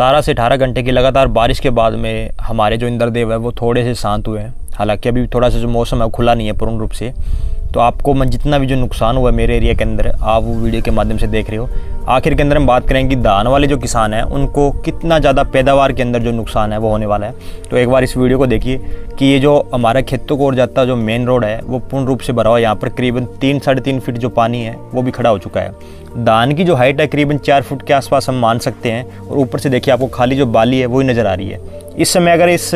सतारह से अठारह घंटे की लगातार बारिश के बाद में हमारे जो इंद्रदेव है, वो थोड़े से शांत हुए हैं। हालाँकि अभी थोड़ा सा जो मौसम है खुला नहीं है पूर्ण रूप से। तो आपको मैं जितना भी जो नुकसान हुआ है मेरे एरिया के अंदर, आप वो वीडियो के माध्यम से देख रहे हो। आखिर के अंदर हम बात करें कि धान वाले जो किसान हैं, उनको कितना ज़्यादा पैदावार के अंदर जो नुकसान है, वो होने वाला है। तो एक बार इस वीडियो को देखिए कि ये जो हमारा खेतों को और जाता जो मेन रोड है, वो पूर्ण रूप से भरा हुआ है। यहाँ पर करीबन तीन, साढ़े तीन फीट जो पानी है, वो भी खड़ा हो चुका है। धान की जो हाइट है, करीबन चार फुट के आसपास हम मान सकते हैं। और ऊपर से देखिए, आपको खाली जो बाली है, वही नज़र आ रही है। इस समय अगर इस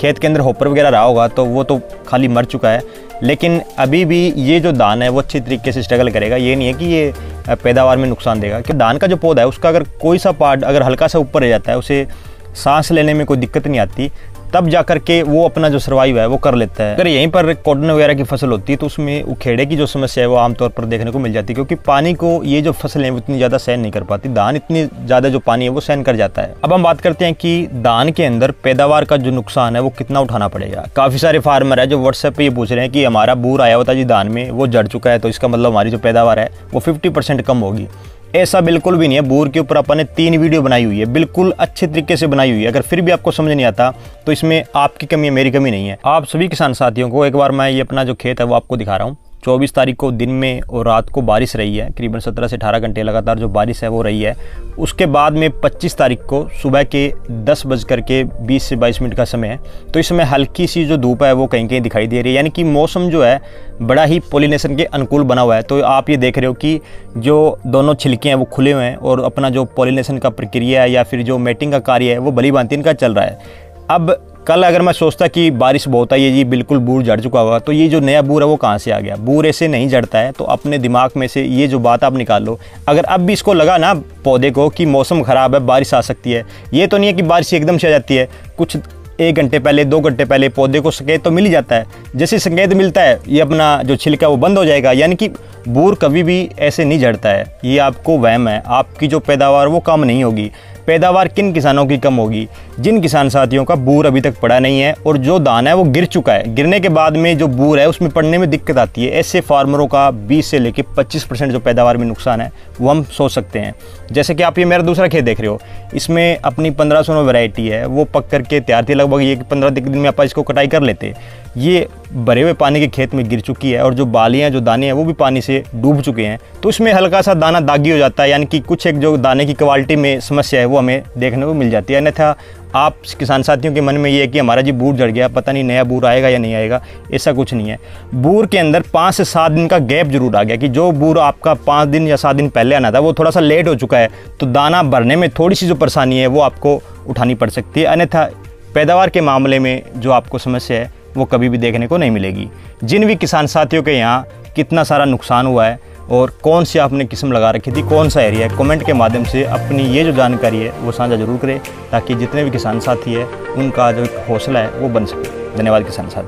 खेत के अंदर होपर वगैरह रहा होगा तो वो तो खाली मर चुका है। लेकिन अभी भी ये जो दान है, वो अच्छी तरीके से स्ट्रगल करेगा। ये नहीं है कि ये पैदावार में नुकसान देगा। कि दान का जो पौधा है, उसका अगर कोई सा पार्ट अगर हल्का सा ऊपर रह जाता है, उसे सांस लेने में कोई दिक्कत नहीं आती। तब जा कर के वो अपना जो सर्वाइव है, वो कर लेता है। अगर यहीं पर कॉटन वगैरह की फ़सल होती है तो उसमें उखेड़े की जो समस्या है, वो आमतौर पर देखने को मिल जाती है, क्योंकि पानी को ये जो फ़सल है, वो इतनी ज़्यादा सहन नहीं कर पाती। धान इतनी ज़्यादा जो पानी है, वो सहन कर जाता है। अब हम बात करते हैं कि धान के अंदर पैदावार का जो नुकसान है, वो कितना उठाना पड़ेगा। काफ़ी सारे फार्मर है जो व्हाट्सएप पे ये पूछ रहे हैं कि हमारा बूर आया होता जी धान में, वो जड़ चुका है तो इसका मतलब हमारी जो पैदावार है, वो फिफ्टी कम होगी। ऐसा बिल्कुल भी नहीं है। बोर के ऊपर अपन ने तीन वीडियो बनाई हुई है। बिल्कुल अच्छे तरीके से बनाई हुई है। अगर फिर भी आपको समझ नहीं आता तो इसमें आपकी कमी है, मेरी कमी नहीं है। आप सभी किसान साथियों को एक बार मैं ये अपना जो खेत है, वो आपको दिखा रहा हूँ। चौबीस तारीख को दिन में और रात को बारिश रही है, करीबन सत्रह से अठारह घंटे लगातार जो बारिश है वो रही है। उसके बाद में पच्चीस तारीख को सुबह के दस बज कर के बीस से बाईस मिनट का समय है तो इस समय हल्की सी जो धूप है वो कहीं कहीं दिखाई दे रही है। यानी कि मौसम जो है, बड़ा ही पोलिनेशन के अनुकूल बना हुआ है। तो आप ये देख रहे हो कि जो दोनों छिलके हैं वो खुले हुए हैं और अपना जो पोलिनेशन का प्रक्रिया है या फिर जो मेटिंग का कार्य है वो बली भांति इनका चल रहा है। अब कल अगर मैं सोचता कि बारिश बहुत आई है जी, बिल्कुल बूर जड़ चुका हुआ तो ये जो नया बूर है वो कहाँ से आ गया? बूर ऐसे नहीं जड़ता है तो अपने दिमाग में से ये जो बात आप निकाल लो, अगर अब भी इसको लगा ना पौधे को कि मौसम ख़राब है, बारिश आ सकती है, ये तो नहीं है कि बारिश एकदम से आ जाती है, कुछ एक घंटे पहले, दो घंटे पहले पौधे को संकेत तो मिल ही जाता है। जैसे संकेत मिलता है, ये अपना जो छिलका वो बंद हो जाएगा, यानी कि बूर कभी भी ऐसे नहीं जड़ता है। ये आपको वहम है, आपकी जो पैदावार वो कम नहीं होगी। पैदावार किन किसानों की कम होगी? जिन किसान साथियों का बूर अभी तक पड़ा नहीं है और जो दाना है वो गिर चुका है। गिरने के बाद में जो बूर है, उसमें पड़ने में दिक्कत आती है। ऐसे फार्मरों का 20 से लेकर 25 परसेंट जो पैदावार में नुकसान है, वो हम सोच सकते हैं। जैसे कि आप ये मेरा दूसरा खेत देख रहे हो। इसमें अपनी पंद्रह सौ वैरायटी है, वो पक करके तैयार थी लगभग ये पंद्रह दिन में आप इसको कटाई कर लेते। ये भरे हुए पानी के खेत में गिर चुकी है और जो बालियाँ, जो दाने हैं, वो भी पानी से डूब चुके हैं। तो उसमें हल्का सा दाना दागी हो जाता है, यानी कि कुछ एक जो दाने की क्वालिटी में समस्या है, वो हमें देखने को मिल जाती है। अन्यथा आप किसान साथियों के मन में ये है कि हमारा जी बूर जड़ गया, पता नहीं नया बूर आएगा या नहीं आएगा, ऐसा कुछ नहीं है। बूर के अंदर पाँच से सात दिन का गैप ज़रूर आ गया कि जो बूर आपका पाँच दिन या सात दिन पहले आना था, वो थोड़ा सा लेट हो चुका है। तो दाना भरने में थोड़ी सी जो परेशानी है, वो आपको उठानी पड़ सकती है। अन्यथा पैदावार के मामले में जो आपको समस्या है, वो कभी भी देखने को नहीं मिलेगी। जिन भी किसान साथियों के यहाँ कितना सारा नुकसान हुआ है और कौन सी आपने किस्म लगा रखी थी, कौन सा एरिया है कमेंट के माध्यम से अपनी ये जो जानकारी है, वो साझा ज़रूर करें, ताकि जितने भी किसान साथी है, उनका जो हौसला है, वो बन सके। धन्यवाद किसान साथी।